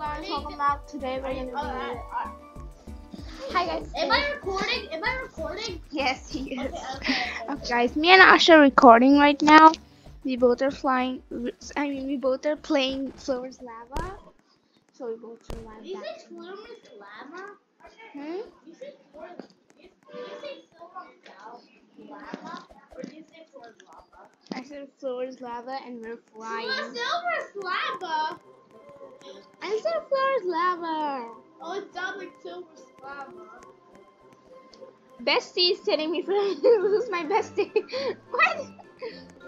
Lauren talking about. Today we're gonna Hi guys. Am I recording? Am I recording? Yes, he is. Okay, okay. Okay, guys, me and Ash are recording right now. We both are flying. I mean, we both are playing Flower's Lava. So we both survived You that. say Florence Lava? Hmm? You say Florence. You, you say Silver Lava? Or do you say Florence Lava? I said Flower's Lava and we're flying. Silver Lava? I said Flower's Lava. Oh, it sounds like Silver Lava. Bestie is telling me for who's my bestie. what?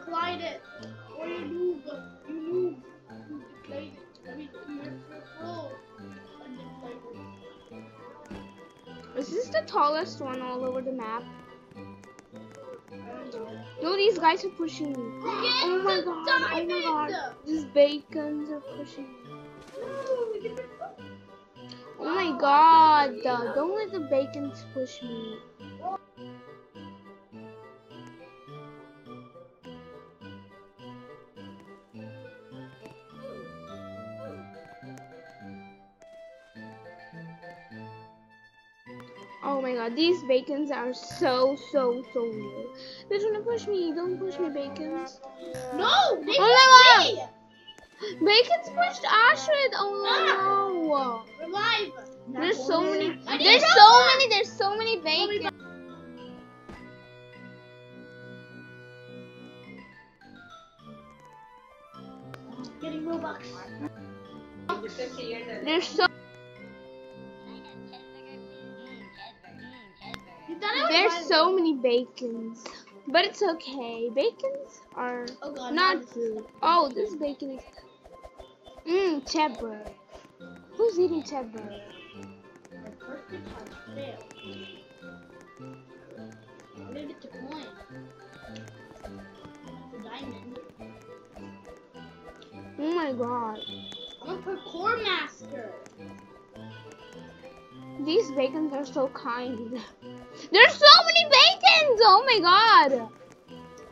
Clyde it. Or you noob. You noob. You declined it. I mean, you're pro. Is this the tallest one all over the map? No, these guys are pushing me. Oh my god, oh my god. These bacons are pushing me. Oh my god, don't let the bacon push me. Oh my god, these bacons are so, so, so weird. They're trying to push me. Don't push me, bacons. No! They Oh my pushed me! Bacons pushed Ashrid. Oh no. Revive! There's so many. There's so many. There's so many bacon. Getting Robux. There's so. You thought I was There's so many bacons. But it's okay. Bacons are Oh god. not good. Oh, this bacon is. Mmm, cheddar. Who's eating cheddar? My first attempt failed. I didn't get the coin. The diamond. Oh my god. I'm a parkour master. These bacons are so kind. There's so many bacons! Oh my god!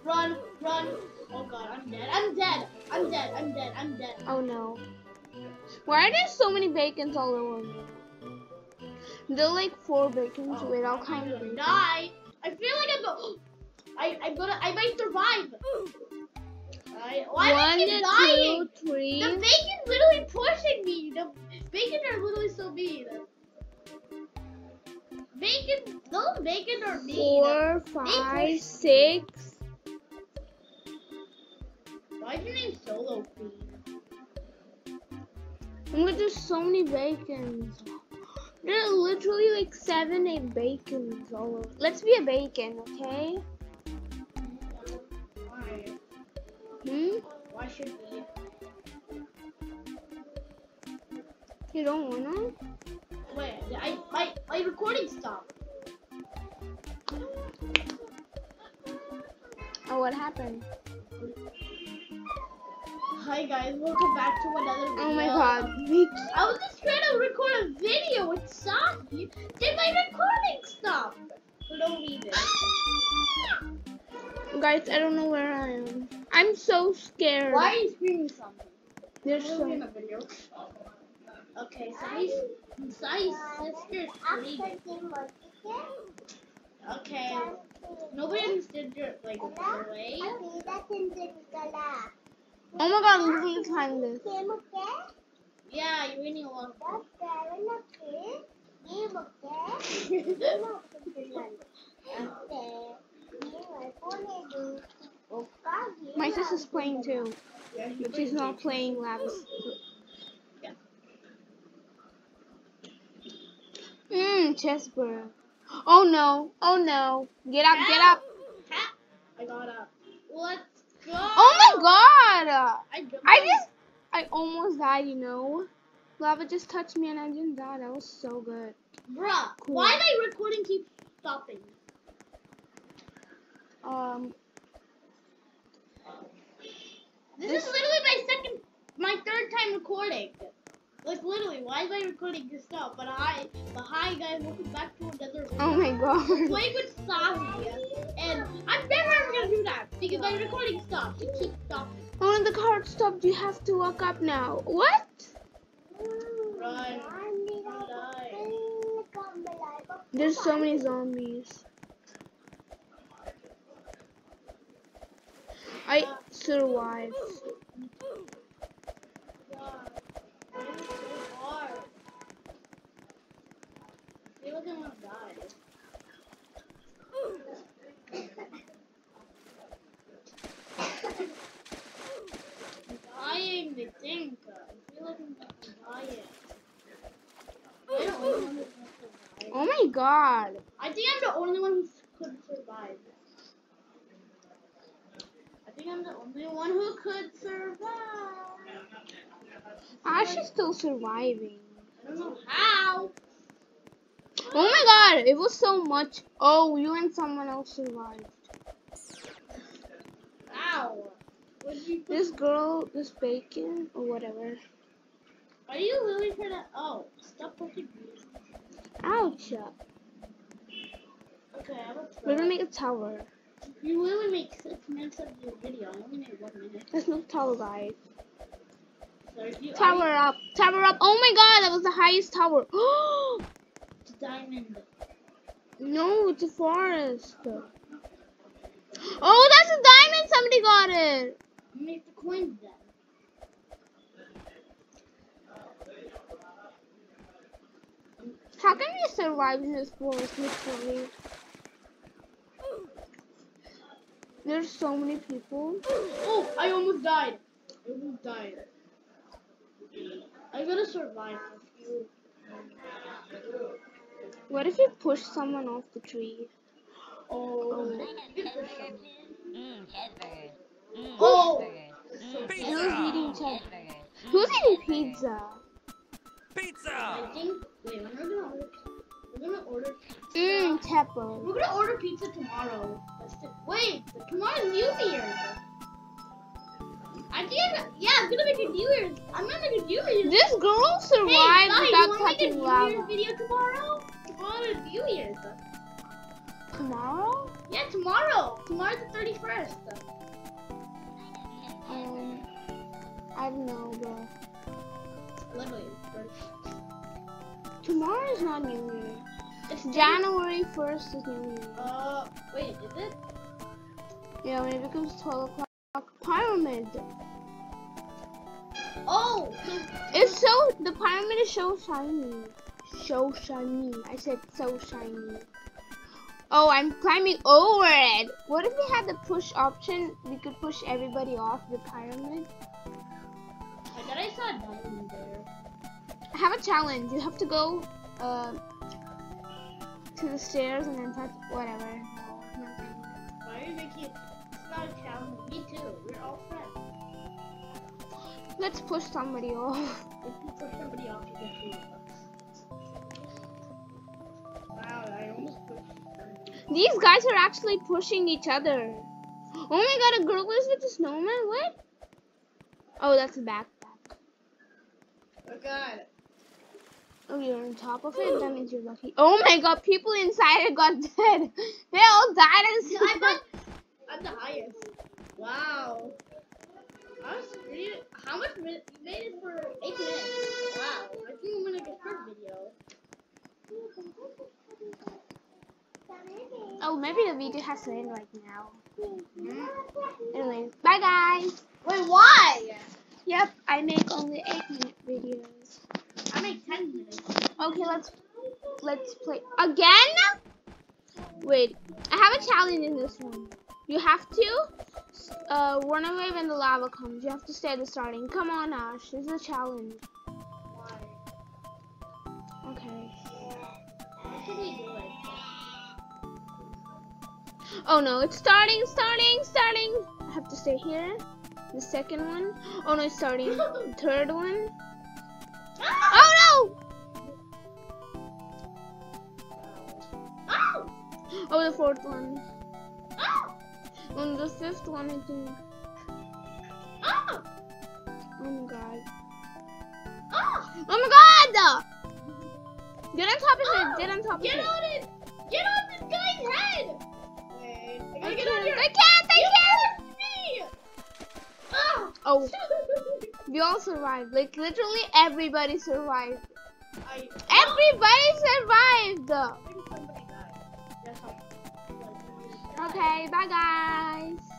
Run, run. Oh god, I'm dead. I'm dead. I'm dead. I'm dead. I'm dead. Oh no. Why are there so many bacons all over me? There are like four bacons Oh, with all kinds of bacon. die. I feel like I'm go- I, I'm gonna. I might survive. I, why am I One, dying? two, three. The bacon's literally pushing me. The bacon are literally so mean. Bacon, those bacon are mean. Four, five, six. Why is your name Solo Queen? God, there's so many bacons. There are literally like seven, eight bacons all over. Let's be a bacon, okay? Why? Hmm? Why should we? You don't wanna? Wait, I my my recording stopped. Oh, what happened? Hi guys, welcome back to another oh video. Oh my god. I was just trying to record a video with Sahi. Did my recording stop? For no reason. Guys, I don't know where I am. I'm so scared. Why are you screaming something? There's We're so in a video. Okay, Sai's, Sai's sister's sleeping. Okay. Nobody understood your like your way. Oh my god, look at the time this. Yeah, you're reading a lot. My sister's playing too, but she's not playing labs. Mmm, chessboard. Oh no, oh no. Get up, get up. Ha! I got up. Let's go. Oh my god! I, I just, I almost died, you know? Lava just touched me and I didn't die. That was so good. Bruh, Cool. why my recording keep stopping? Um, This is literally my second, my third time recording. Like literally, why is my recording just stop? But hi, but hi guys, welcome back to another video. oh my god. Playing with Sahi, and I'm never ever gonna do that because my recording stopped. It keeps stopping. And the card stopped. You have to walk up now. What? Run. There's so many zombies. I survived. Like I'm gonna die. I'm dying, I think. I feel like I'm dying. I don't know who's gonna survive. Oh my god. I think I'm the only one who could survive. I think I'm the only one who could survive. I'm actually still surviving. I don't know how. Oh my god, it was so much. Oh, you and someone else survived. Ow. What did you put? This girl, this bacon, or whatever. Are you really trying to? Oh, stop poking me. Ouch. We're gonna make a tower. You literally make six minutes of your video. I only made one minute. There's no tower, guys. So you Tower up, tower up. Oh my god, that was the highest tower. It's diamond. no, it's a forest. Oh, that's a diamond. Somebody got it. Make the coins then. How can we survive in this forest, literally? There's so many people. Oh, I almost died. I almost died. I gotta survive a few. What if you push someone off the tree? Oh. Mmm, cheeseburger. Mmm, Oh. cheeseburger. Mm, oh. mm, mm, Who's eating Mmm. Who's eating cheeseburger. pizza? I Pizza! think. Wait, when we're gonna order? We're gonna order. Mmm, pepper. We're gonna order pizza tomorrow. Wait, tomorrow's New Year's. I think. I'm, yeah, I'm gonna make a New Year's. I'm gonna make a New Year's. This girl survived Hey, guys, you without wanna make a New. Year's video tomorrow? Tomorrow is New Year's. Tomorrow? Yeah, tomorrow. Tomorrow's the 31st. Um, I don't know, bro. Literally. Tomorrow is not New Year. It's January 1st is New Year. Uh, wait, is it? Yeah, when it becomes 12 o'clock, pyramid. Oh, It's so, the pyramid is so shiny. So shiny. I said so shiny. Oh, I'm climbing over it. What if we had the push option? We could push everybody off the pyramid. I thought I saw a diamond there. I have a challenge. You have to go uh, to the stairs and then touch whatever. Why are you making it? It's not a challenge. Me too. We're all friends. Let's push somebody off. If you push somebody off, you get three Wow, I almost pushed. These guys are actually pushing each other. Oh my god, a girl is with a snowman? What? Oh, that's a backpack. Oh god. Oh, you're on top of it? That means you're lucky. Oh my god, people inside it got dead. They all died and I thought I'm the highest. Wow. I was pretty, how much? You made it for eight minutes. Wow. I think I'm gonna get this video. Oh, maybe the video has to end right now. Hmm? Anyways, bye guys. Wait, why? Yep, I make only 8 minute videos. I make ten minutes. Okay, let's let's play again. Wait, I have a challenge in this one. You have to uh, run away when the lava comes. You have to stay at the starting. Come on, Ash. This is a challenge. Okay. How should we do it? Oh no, it's starting, starting, starting. I have to stay here. The second one. Oh no, it's starting. Third one. Oh Oh, the fourth one. Oh! And the fifth one, I think. Oh! Oh my god. Oh! Oh my god! Get on top of Oh! it. Get on top of Get it. on it! Get on this guy's head! Wait, I I gotta can't. on your I can't. I You can't. Ah! Oh, we all survived. Like literally everybody survived. I. Everybody survived. Okay, bye guys.